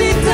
she does.